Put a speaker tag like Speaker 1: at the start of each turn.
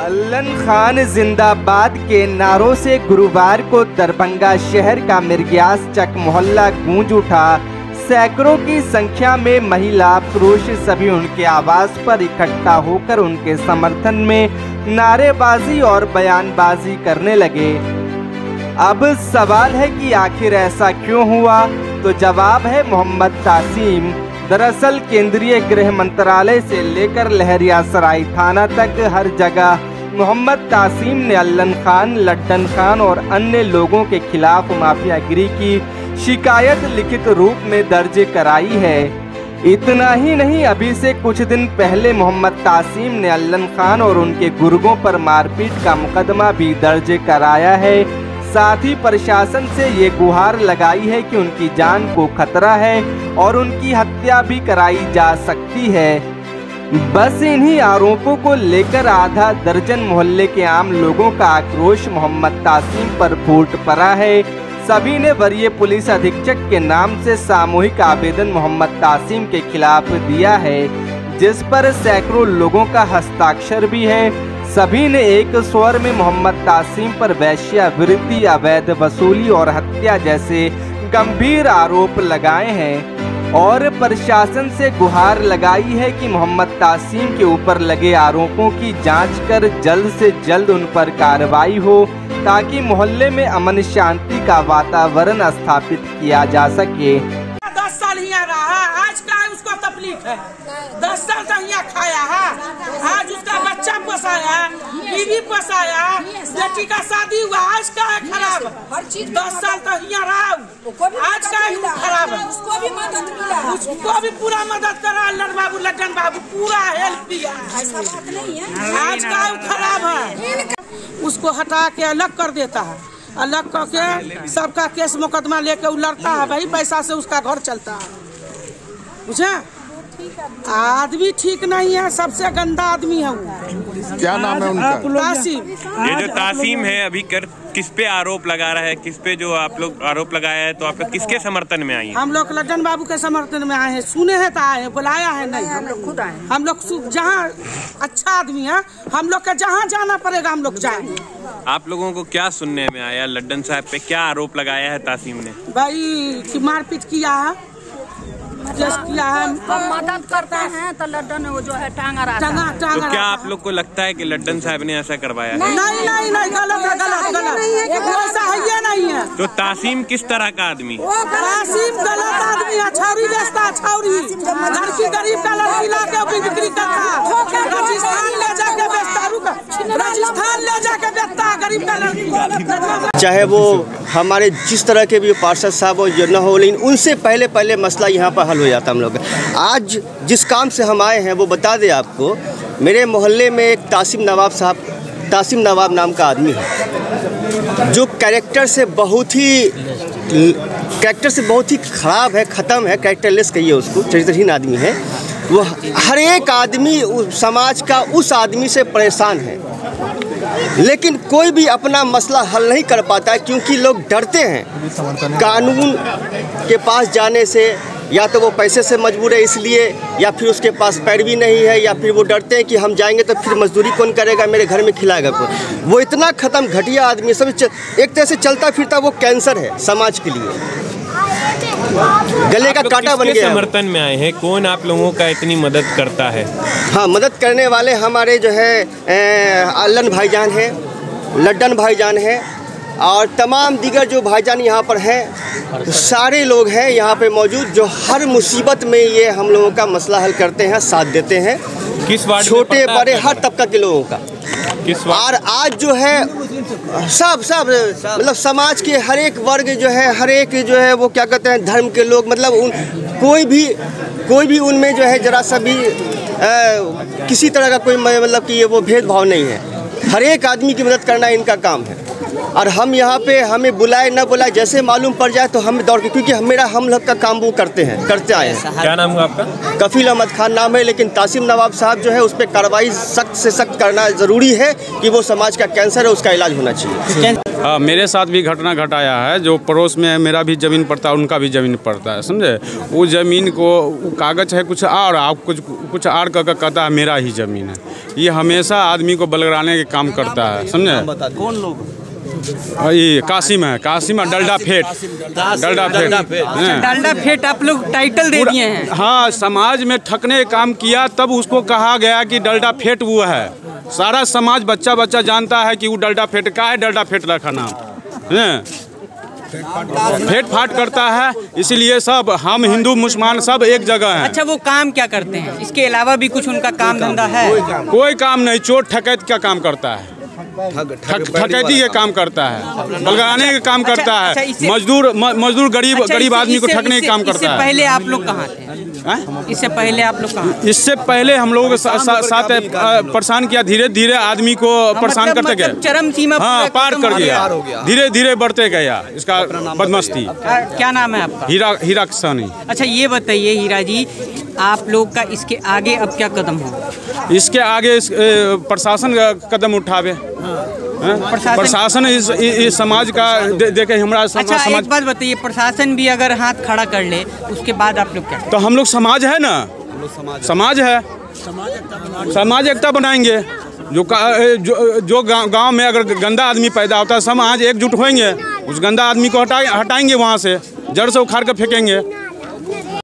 Speaker 1: Allen Khan जिंदाबाद के नारों से गुरुवार को दरभंगा शहर का मिर्ग्यास चक मोहल्ला गूंज उठा। सैकड़ों की संख्या में महिला पुरुष सभी उनके आवास पर इकट्ठा होकर उनके समर्थन में नारेबाजी और बयानबाजी करने लगे। अब सवाल है कि आखिर ऐसा क्यों हुआ? तो जवाब है मोहम्मद तासीम, दरअसल केंद्रीय गृह मंत्रालय से लेकर लहरिया सराय थाना तक हर जगह मोहम्मद तासीम ने अल्लन खान, लड्डन खान और अन्य लोगों के खिलाफ माफियागिरी की शिकायत लिखित रूप में दर्ज कराई है। इतना ही नहीं, अभी से कुछ दिन पहले मोहम्मद तासीम ने अल्लन खान और उनके गुर्गों पर मारपीट का मुकदमा भी दर्ज कराया है। साथ ही प्रशासन से ये गुहार लगाई है कि उनकी जान को खतरा है और उनकी हत्या भी कराई जा सकती है। बस इन्हीं आरोपों को लेकर आधा दर्जन मोहल्ले के आम लोगों का आक्रोश मोहम्मद तासीम पर फूट पड़ा है। सभी ने वरीय पुलिस अधीक्षक के नाम से सामूहिक आवेदन मोहम्मद तासीम के खिलाफ दिया है, जिस पर सैकड़ों लोगों का हस्ताक्षर भी है। सभी ने एक स्वर में मोहम्मद तासीम पर वैश्यावृत्ति अवैध वसूली और हत्या जैसे गंभीर आरोप लगाए हैं। और प्रशासन से गुहार लगाई है कि मोहम्मद तासीम के ऊपर लगे आरोपों की जाँच कर जल्द से जल्द उन पर कार्रवाई हो, ताकि मोहल्ले में अमन शांति का वातावरण स्थापित किया जा सके।
Speaker 2: दस साल ही रहा तकलीफ़ है। दस साल तक यहाँ खाया है। आज उसका बच्चा पोसाया बीवी पोसाया बेटी का शादी हुआ आज का है खराब। दस साल तक यहाँ रहा आज का है खराब है।
Speaker 3: उसको भी मदद मिला।
Speaker 2: उसको भी पूरा मदद करा लड़ बाबू लड्डन बाबू पूरा हेल्प दिया
Speaker 3: ऐसा बात नहीं है।
Speaker 2: आज का खराब है। उसको हटा के अलग कर देता है। अलग करके सबका केस मुकदमा लेके वो लड़ता है भाई पैसा से उसका घर चलता है। बुझे? आदमी ठीक नहीं है सबसे गंदा आदमी है वो।
Speaker 4: क्या नाम है उनका?
Speaker 2: तासीम।
Speaker 5: ये जो तासीम है अभी कर किस पे आरोप लगा रहा है? किस पे जो आप लोग आरोप लगाया है तो आप लोग किसके समर्थन में आई
Speaker 2: हम लोग लड्डन बाबू के समर्थन में आए हैं। सुने हैं तो आए हैं बुलाया है नहीं। हम लोग खुद आए हम लोग जहाँ अच्छा आदमी है हम लोग का जहाँ जाना पड़ेगा हम लोग जाए।
Speaker 5: आप लोगों को क्या सुनने में आया? लड्डन साहब पे क्या आरोप लगाया है तासीम ने?
Speaker 2: भाई की मारपीट किया है। किया है
Speaker 3: हम मदद करते हैं तो लड्डन वो जो है टांगा रहा
Speaker 2: टांगा टांगा
Speaker 5: तो क्या आप लोग को लगता है कि लड्डन साहब ने ऐसा करवाया है?
Speaker 2: नहीं नहीं नहीं गलत है गलत गलत। ऐसा है। ये नहीं है।
Speaker 5: तो तासीम किस तरह का आदमी?
Speaker 2: तासीम गलत आदमी है छौरी बेचता छौरी घर की गरीब का लड़की ला के बिक्री करता राजस्थान ले जाके बेचता है, रुक राजस्थान ले जाके बेचता है गरीब का लड़की
Speaker 6: चाहे वो हमारे जिस तरह के भी पार्षद साहब हो, जो न हो, लेकिन उनसे पहले पहले मसला यहाँ पर हल हो जाता हम लोग। आज जिस काम से हम आए हैं, वो बता दें आपको, मेरे मोहल्ले में एक तासिम नवाब साहब, तासिम नवाब नाम का आदमी है, जो कैरेक्टर से बहुत ही, कैरेक्टर से बहुत ही ख़राब है, ख़त्म है, कैरेक्टरलेस कहिए उसको, चरित्रहीन आदमी है। वो हर एक आदमी समाज का उस आदमी से परेशान है। लेकिन कोई भी अपना मसला हल नहीं कर पाता है क्योंकि लोग डरते हैं। कानून के पास जाने से या तो वो पैसे से मजबूर है इसलिए, या फिर उसके पास पैरवी नहीं है, या फिर वो डरते हैं कि हम जाएँगे तो फिर मजदूरी कौन करेगा, मेरे घर में खिलाएगा कौन? वो इतना ख़त्म घटिया आदमी सब एक तरह से चलता फिरता वो कैंसर है समाज के लिए। गले का कांटा बन गया।
Speaker 5: समर्थन में आए हैं? कौन आप लोगों का इतनी मदद करता है?
Speaker 6: हाँ मदद करने वाले हमारे जो है अल्लन भाईजान हैं लड्डन भाईजान हैं और तमाम दीगर जो भाईजान यहाँ पर हैं सारे लोग हैं यहाँ पे मौजूद जो हर मुसीबत में ये हम लोगों का मसला हल करते हैं साथ देते हैं।
Speaker 5: किस
Speaker 6: छोटे बड़े हर तबका के लोगों का?
Speaker 5: किस
Speaker 6: और आज जो है सब सब मतलब समाज के हर एक वर्ग जो है हर एक जो है वो क्या कहते हैं धर्म के लोग मतलब उन कोई भी कोई भी उनमें जो है जरा सा भी आ, किसी तरह का कोई मतलब कि ये वो भेदभाव नहीं है। हर एक आदमी की मदद करना इनका काम है। और हम यहाँ पे हमें बुलाए ना बुलाए जैसे मालूम पड़ जाए तो हम दौड़ के क्योंकि हम मेरा हम लोग का काम वो करते हैं करते आए हैं।
Speaker 5: क्या नाम हुआ आपका?
Speaker 6: कफील अहमद खान नाम है लेकिन तासिम नवाब साहब जो है उस पर कार्रवाई सख्त से सख्त करना ज़रूरी है कि वो समाज का कैंसर है उसका इलाज होना चाहिए।
Speaker 4: हाँ मेरे साथ भी घटना घटाया है जो पड़ोस में है मेरा भी ज़मीन पड़ता है उनका भी ज़मीन पड़ता है समझे? वो ज़मीन को कागज़ है कुछ और आप कुछ कुछ और का कहता है मेरा ही ज़मीन है। ये हमेशा आदमी को बलगराने के काम करता है समझे?
Speaker 6: कौन लोग?
Speaker 4: हाँ, ये कासिम है कासिम है Dalda fat. Dalda fat
Speaker 7: Dalda fat. आप लोग टाइटल दे दिए हैं।
Speaker 4: हाँ समाज में ठकने का काम किया तब उसको कहा गया कि डलडा फेट वो है। सारा समाज बच्चा बच्चा जानता है कि वो डलडा फेट का है डलडा फेट रखा नाम। हैं? फेट फाट करता है इसीलिए सब हम हिंदू मुसलमान सब एक जगह हैं।
Speaker 7: अच्छा वो काम क्या करते हैं? इसके अलावा भी कुछ उनका काम धंधा है?
Speaker 4: कोई काम नहीं। चोर ठकैत का काम करता है। ठकैती का काम करता है बलगाने का काम करता
Speaker 7: अच्छा,
Speaker 4: है मजदूर मजदूर गरीब
Speaker 7: अच्छा,
Speaker 4: गरीब आदमी को
Speaker 7: ठकने
Speaker 4: ठगने का काम करता है।
Speaker 7: पहले आप लोग कहाँ थे? इससे पहले आप लोग कहाँ?
Speaker 4: इससे पहले हम लोगों के सा- सा- साथ परेशान किया धीरे धीरे आदमी को परेशान
Speaker 7: मतलब-
Speaker 4: करते
Speaker 7: मतलब
Speaker 4: गए।
Speaker 7: चरम सीमा
Speaker 4: हाँ
Speaker 7: पार
Speaker 4: कर
Speaker 7: हो
Speaker 4: गया। धीरे धीरे बढ़ते गया इसका बदमस्ती
Speaker 7: क्या नाम है आपका?
Speaker 4: हीरा हीरा
Speaker 7: अच्छा ये बताइए हीरा जी आप लोग का इसके आगे अब क्या कदम हो
Speaker 4: इसके आगे प्रशासन का कदम उठावे। हैं?
Speaker 7: प्रशासन-
Speaker 4: इस, इस समाज का दे, देखे हमारा समा-
Speaker 7: अच्छा
Speaker 4: समाज
Speaker 7: एक बात बताइए प्रशासन भी अगर हाथ खड़ा कर ले उसके बाद आप लोग क्या
Speaker 4: तो हम लोग समाज है ना? समाज है। समाज एकता बनाएँगे। जो जो जो गाँव में अगर गंदा आदमी पैदा होता है सब आज एकजुट होएँगे। उस गंदा आदमी को हटाए हटाएँगे वहाँ से। जड़ से उखाड़ कर फेंकेंगे।